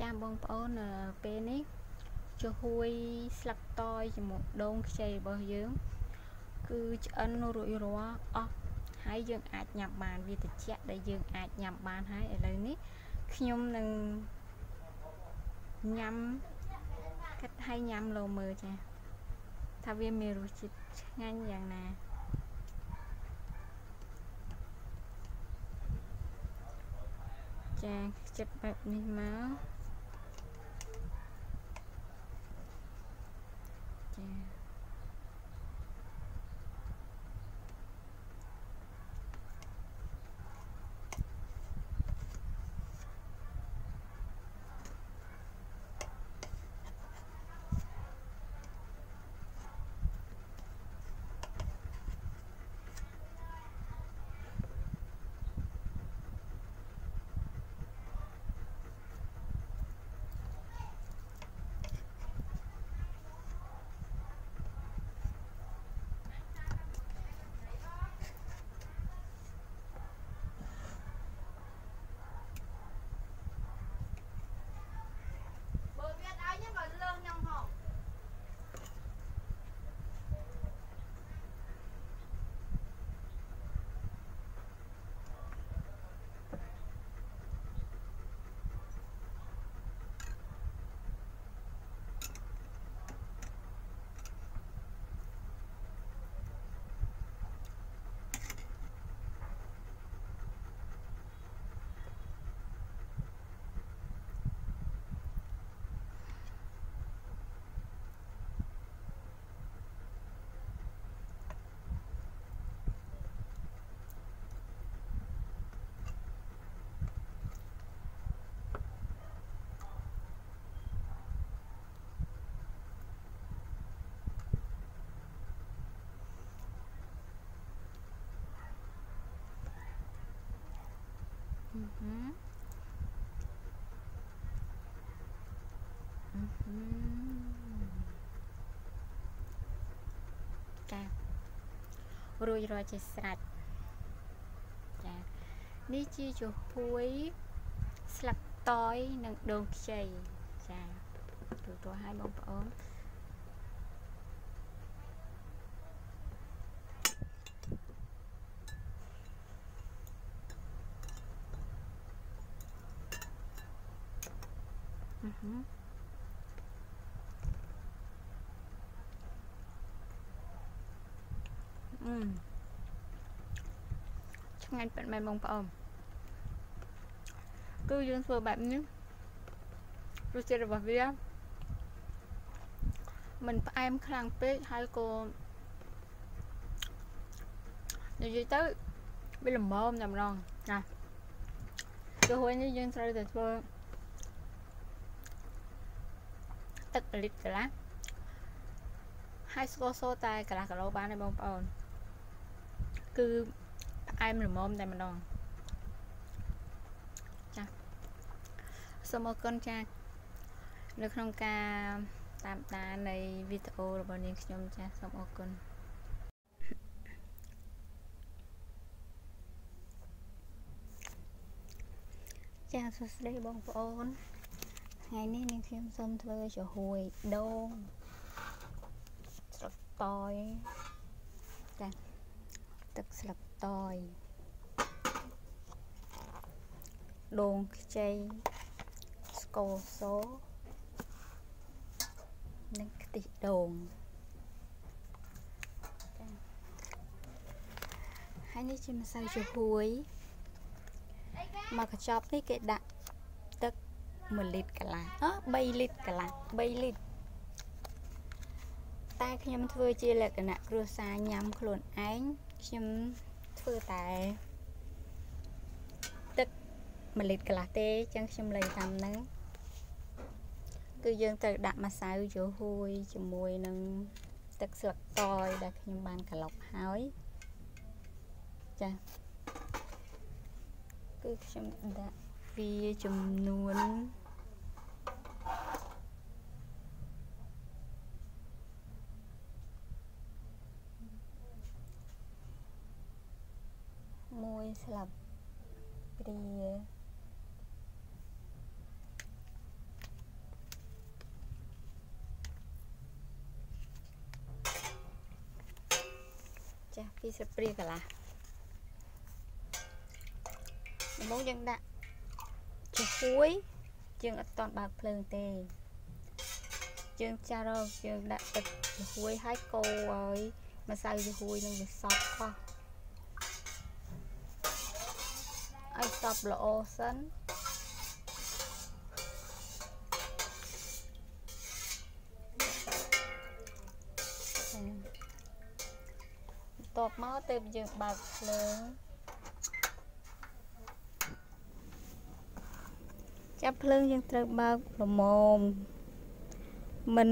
ចាបងប្អូនពេលនេះចំហួយស្លឹកតយជាមួយដូងខ្ចីរបស់យើង គឺឆ្អិនរួចរាល់អស់ហើយយើងអាចញ៉ាំបានវាត្រជាក់ដែលយើងអាចញ៉ាំបានហើយឥឡូវនេះខ្ញុំនឹងញ៉ាំកាត់ឲ្យញ៉ាំលោមើលចាថាវាមានរសជាតិឆ្ងាញ់យ៉ាងណា ចាចិត្តបែបនេះមកចា ចារួចរាល់ជាស្រេចចានេះជាចំហួយស្លឹកតយនិងដូងខ្ចីចាទូទៅឲ្យបងប្អូន ឆ្ងាញ់ប៉ិនមែនបងប្អូនគឺយើងធ្វើបែបនេះរសជាតិរបស់វាមិនផ្អែមខ្លាំងពេកហើយក៏និយាយទៅវាល្មមតែម្ដងណាគឺហួយនេះយើងត្រូវតែធ្វើ ទឹក1លីត្រកន្លះហើយស្ករសតែកន្លះគីឡូបានទេបងប្អូនគឺផ្អែមល្មមតែម្ដងចាសូមអរគុណចានៅក្នុងការតាមដាននៃវីដេអូរបស់នាងខ្ញុំចាសូមអរគុណចាសួស្តីបងប្អូន ថ្ងៃនេះនាងខ្ញុំសូមធ្វើចំហួយដូងស្លឹកតយចាទឹកស្លឹកតយដូងខ្ចីស្ករសនិងខ្ទិះដូងចាហើយនេះជាម្សៅចំហួយមកកញ្ចប់នេះគេដាក់ទឹក 1លីត្រកន្លះអ3លីត្រកន្លះ3លីត្រតែខ្ញុំធ្វើជាលក្ខណៈគ្រួសារញ៉ាំខ្លួនឯងខ្ញុំធ្វើតែទឹក1លីត្រកន្លះទេអញ្ចឹងខ្ញុំលេងតាមហ្នឹងគឺយើងត្រូវដាក់ម្សៅយូហួយជាមួយនឹងទឹកស្លឹកតយដែលខ្ញុំបានក្លុកហើយចាគឺខ្ញុំដាក់វាចំនួនមួយស្លាបព្រា ពី ស្លាបព្រាកន្លះដំបូងយើងដាក់ចំហួយយើងអត់តន់បើកភ្លើងទេយើងចាស់រកយើងដាក់ទឹកចំហួយហើយកូរឲ្យម្សៅចំហួយនឹងវាសប់ខុសឲ្យសប់ល្អសិន បន្ទាប់មកទើបយើងបើកភ្លើងចាប់ភ្លើងយើងត្រូវបើកល្មមមិន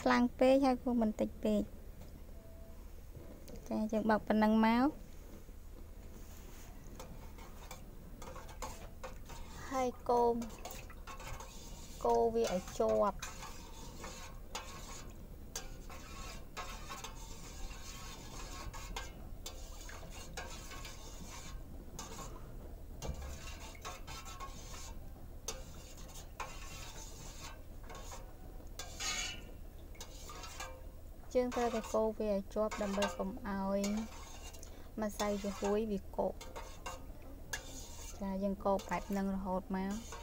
ខ្លាំងពេកហើយក៏មិនតិចពេកចាយើងបើកប៉ុណ្ណឹងមកហើយកូមកូវាឲ្យជាប់ជើង ត្រូវតែកូរវាឲ្យជាប់ដើម្បីកុំឲ្យម្សៅចំហួយវាកកចាយើងកូរបែបហ្នឹងរហូតមក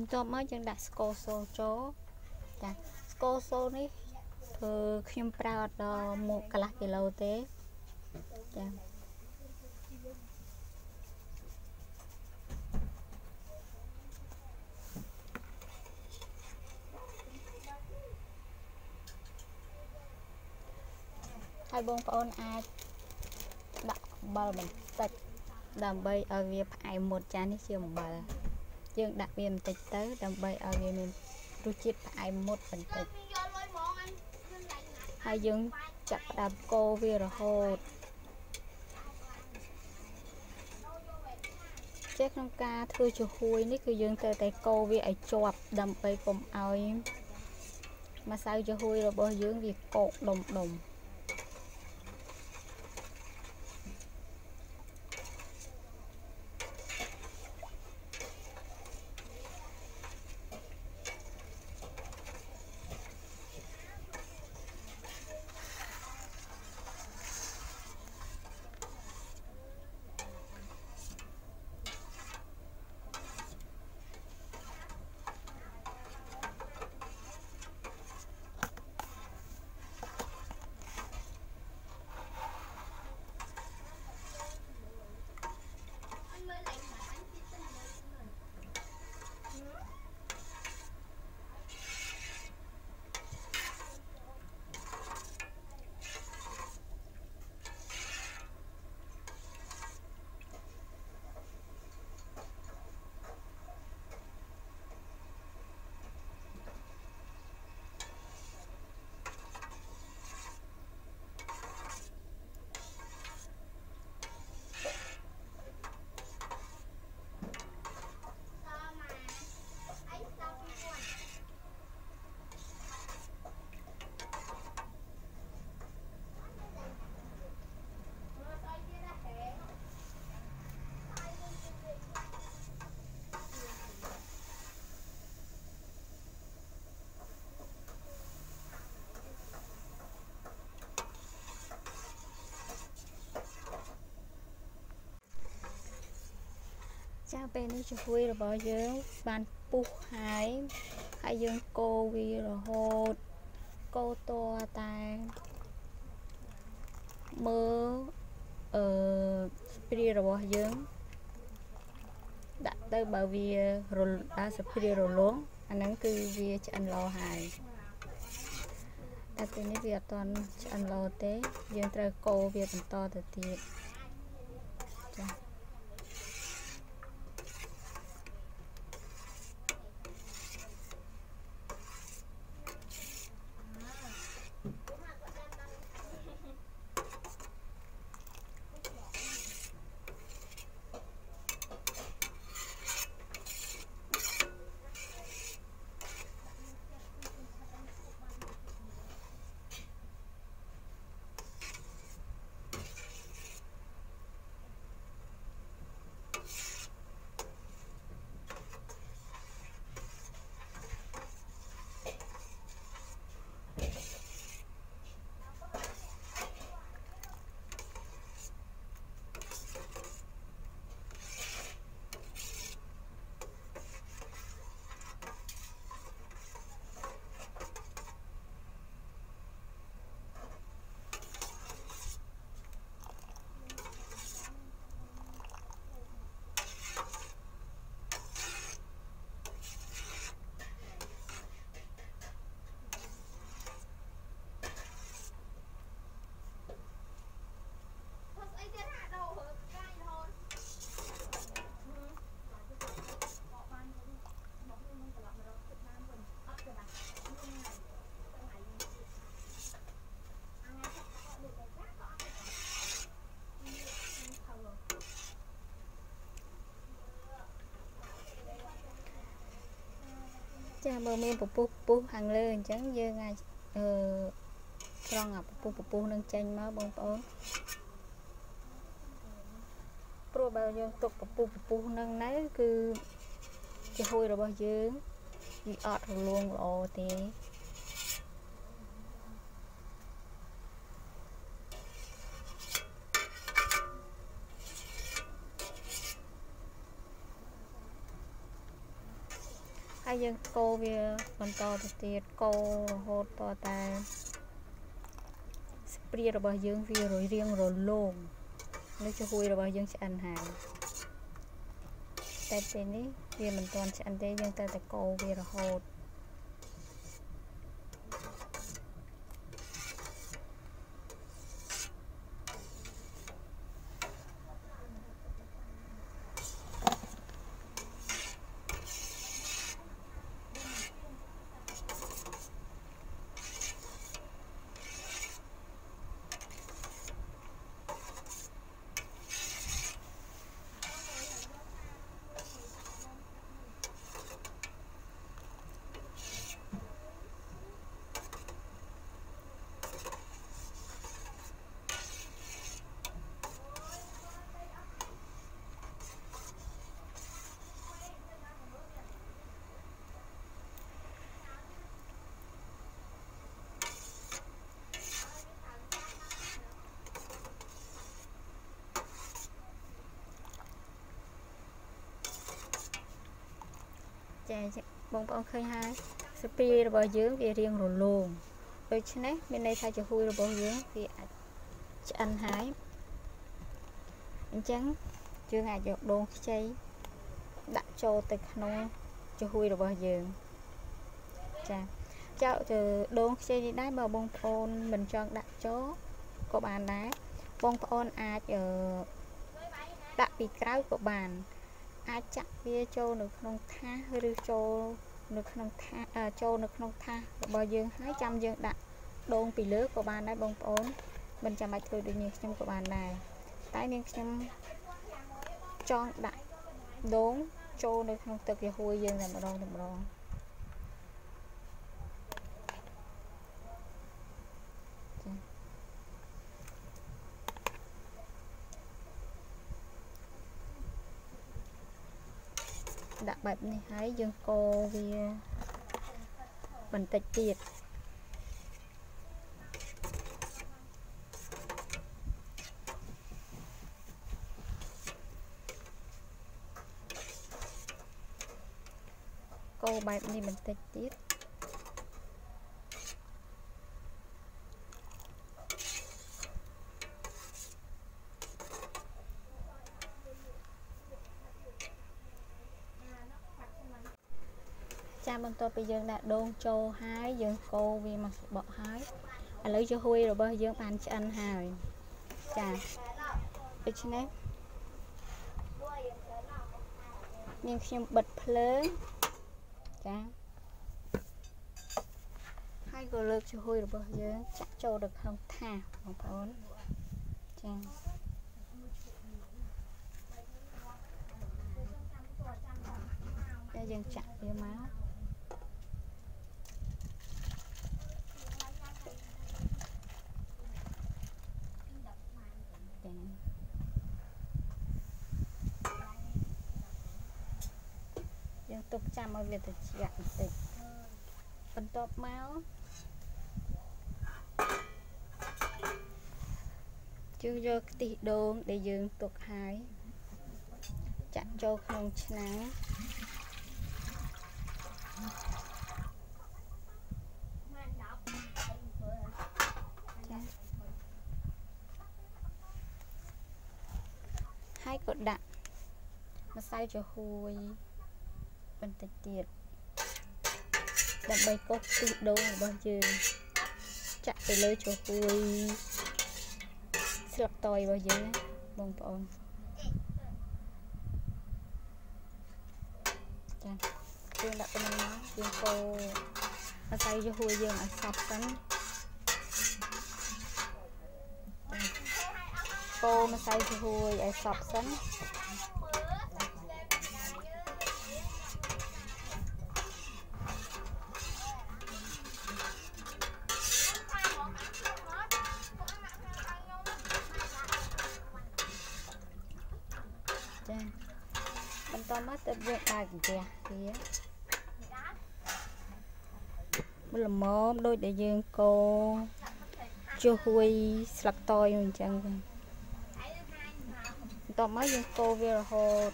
បន្ទាប់មកយើងដាក់ស្ករសូចូលចាស្ករសូនេះធ្វើខ្ញុំប្រើអត់ដល់មួកកន្លះគីឡូទេចាហើយបងប្អូនអាចដាក់អំបិលបន្តិចដើម្បីឲ្យវាផ្អែមមុតចានេះជាអំបិល យើងដាក់វាបន្តិចទៅដើម្បីឲ្យវាមានរសជាតិផ្អែមមុតបន្តិចហើយយើងចាក់ផ្ដើមកូរវារហូតចេះក្នុងការធ្វើចំហួយនេះគឺយើងត្រូវតែកូរវាឲ្យជាប់ដើម្បីកុំឲ្យម្សៅចំហួយរបស់យើងវាកកដុំដុំ ចាពេលនេះចំហួយរបស់យើងបានពុះហើយហើយយើងកូរវារហូតកូរតតែមើលអឺស្ព្រីរបស់យើងដាក់ទៅបើវារលដល់ស្ព្រីរលងអាហ្នឹងគឺវាឆ្អិនល្អហើយតែពេលនេះវាអត់ទាន់ឆ្អិនល្អទេ យើងត្រូវកូរវាបន្តទៅទៀតចា៎ បើមានពពុះពុះខាងលើអញ្ចឹងយើងអាចអឺត្រង់អាពពុះពពុះនឹងចេញមកបងប្អូនព្រោះបើយើងទុកពពុះពពុះនឹងនៅគឺជាហួយរបស់យើងវាអត់រលួងល្អទេ ហើយយើងកូរវាបន្តទៅទៀតកូររហូតតតែស្ព្រារបស់យើងវារយរៀងរលោងនៅចំហួយរបស់យើងឆ្អិនហើយតែពេលនេះវាមិនទាន់ឆ្អិនទេយើងត្រូវតែកូរវារហូត ចាបងប្អូនឃើញហើយស្ពីរបស់យើងវារៀងរលោងដូច្នេះមានន័យថាចំហួយរបស់យើងវាអាចឆ្អិនហើយអញ្ចឹងយើងអាចយកដូងខ្ចីដាក់ចូលទៅក្នុងចំហួយរបស់យើងចាចោលទៅដូងខ្ចីនេះដែរបើបងប្អូនមិនចង់ដាក់ចូលក៏បានដែរបងប្អូនអាចដាក់ពីក្រៅក៏បាន អាចចាក់វាចូលនៅក្នុងថាសឬចូលនៅក្នុងថាសចូលនៅក្នុងថាសរបស់យើងហើយចាំយើងដាក់ដូងពីលើក៏បានដែរបងប្អូនមិនចាំបាច់ធ្វើដូចនាងខ្ញុំក៏បានដែរតែនាងខ្ញុំចង់ដាក់ដូងចូលនៅក្នុងទឹកយហួយយើងតែម្ដងតែម្ដង ដាក់បែបនេះហើយយើងកូរវាបន្តិចទៀតកូរបែបនេះបន្តិចទៀត ចាបន្ទាប់ពីយើងដាក់ដូងចូលហើយយើងកូរវាមកសបកហើយឥឡូវជាហួយរបស់យើងបានឆ្អិនហើយចាដូច្នេះនាងខ្ញុំបិទភ្លើងចាហើយក៏លើកជាហួយរបស់យើងចាក់ចូលទៅក្នុងថាសបងប្អូនចាតែយើងចាក់វាមក ទុកចាំឲ្យវាត្រជាក់បន្តិចបន្ទាប់មកយើងយកខ្ទិះដូងដែលយើងទុកហើយចាក់ចូលក្នុងឆ្នាំងហើយក៏ដាក់ម្សៅចំហួយ បន្តិចទៀតដើម្បីកោសខ្ទិះដូងរបស់យើងចាក់ទៅលើជ្រហួយស្លឹកតយរបស់យើងបងប្អូនចាយើងដាក់ទៅនឹងមកយើងកូរអាស្រ័យជ្រហួយយើងឲ្យសព្វសិនកូរម្សៅជ្រហួយឲ្យសព្វសិន មកទៅយើងដើរចង្កះវាមុលល្មមដូចដែលយើងកោជុះហួយស្លឹកតយអញ្ចឹងទៅបន្ទាប់មកយើងកូរវារហូត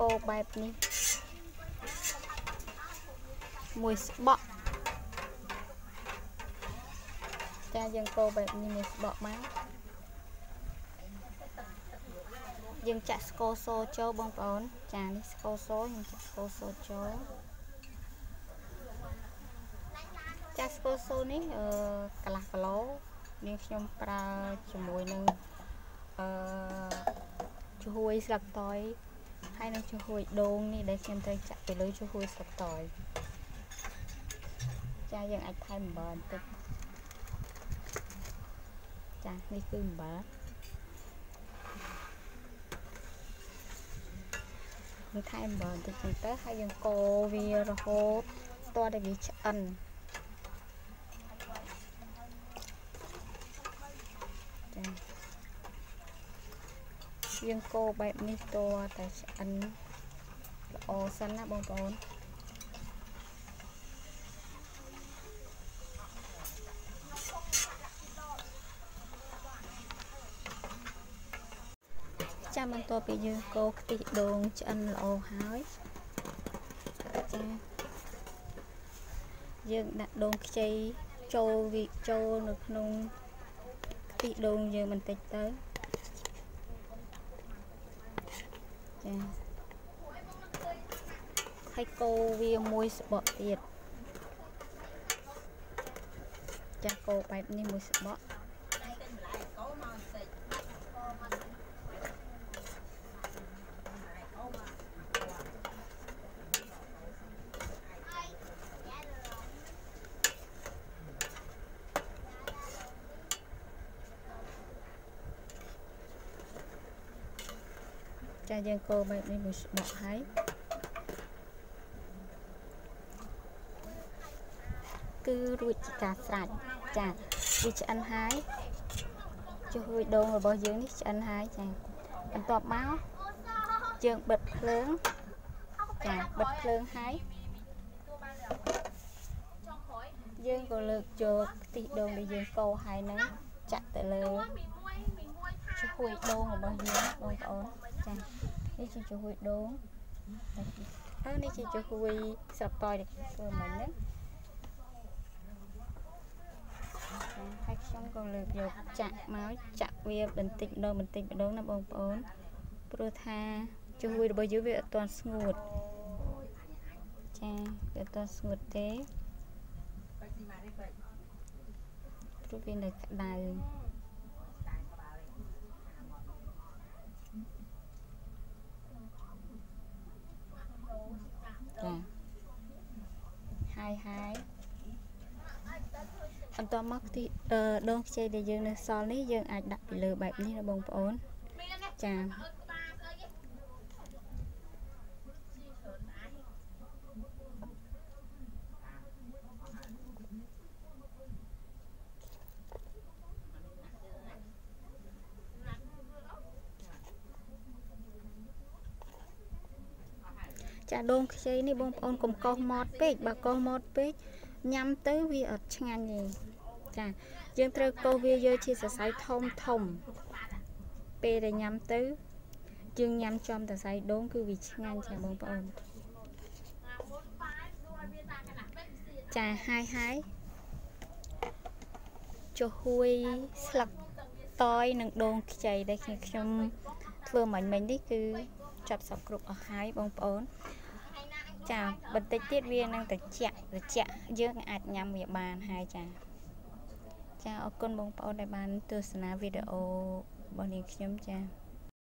កូរបែបនេះមួយស្បក់ ចាយើងកូរបែបនេះមួយស្បក់មកយើងចាក់ស្ករសចូលបងប្អូន ចានេះស្ករសយើងចាក់ស្ករសចូលចាក់ស្ករសនេះអឺកន្លះគីឡូនាងខ្ញុំប្រើជាមួយនឹងអឺជ្រួយស្លឹកតយហើយនឹងជ្រួយដូងនេះដែលខ្ញុំត្រូវចាក់ទៅលើជ្រួយស្លឹកតយចាយើងអាចថែមអំបិលបន្តិច ចានេះគឺអំបិលយើងថែមអំបិលបន្តិចទៅហើយយើងកូរវារហូតតតែវាឆ្អិនចាយើងកូរបែបនេះតតែឆ្អិនល្អសិនណាបងប្អូនចាំ បន្ទាប់ពីយើងកូរខ្ទិះដូងឆ្អិនល្អហើយចាយើងដាក់ដូងខ្ចីចូលវិចូលនៅក្នុងខ្ទិះដូងយើងបន្តិចទៅចាហើយកូរវាមួយស្បកទៀតចាកូរបែបនេះមួយស្បក យើងកូរបែបនេះមួយស្បកហើយគឺរួចជាការស្រេចចាវាឆ្អិនហើយចុះរួចដូងរបស់យើងនេះឆ្អិនហើយចាបន្ទាប់មកយើងបិទភ្លើងចាបិទភ្លើងហើយយើងក៏លើកយកខ្ទិះដូងដែលយើងកូរហើយនឹងចាក់ទៅលើឈ្ហួយដូងរបស់យើងបងប្អូនចា នេះជាជ្រហួយដូងអឺនេះជាជ្រហួយស្រាប់តយធ្វើមិញហ្នឹងហើយខ្ញុំក៏លើកយកចាក់មកចាក់វាបន្តិចម្ដងបន្តិចម្ដងណាបងប្អូនព្រោះថាជ្រហួយរបស់យើងវាអត់ទាន់ស្ងួតចាវាអត់ទាន់ស្ងួតទេព្រោះវានៅក្តៅចាហើយហើយ បន្តមកទីដងខ្ចីដែលយើងនៅសល់នេះយើងអាចដាក់ពីលើបែបនេះណាបងប្អូនចាចាដូងខ្ចីនេះបងប្អូនកុំកោសម៉ត់ពេកបើកោសម៉ត់ពេកញ៉ាំទៅវាអត់ឆ្ងាញ់ទេ ចាយើងត្រូវកោសវាយកជាសរសៃធំធំ ពេលដែលញ៉ាំទៅយើងញ៉ាំចំសរសៃដូងគឺវាឆ្ងាញ់ចាបងប្អូនចាហើយហើយចុះហួយស្លឹកតយនិងដូងខ្ចីដែលខ្ញុំធ្វើមិញមិញនេះគឺចាប់សពគ្រប់អស់ហើយបងប្អូនចាបន្តិចទៀតវានឹងត្រជាក់ត្រជាក់យើងអាចញ៉ាំវាបានហើយចា ចាអរគុណបងប្អូនដែលបានទស្សនាវីដេអូរបស់នាងខ្ញុំចា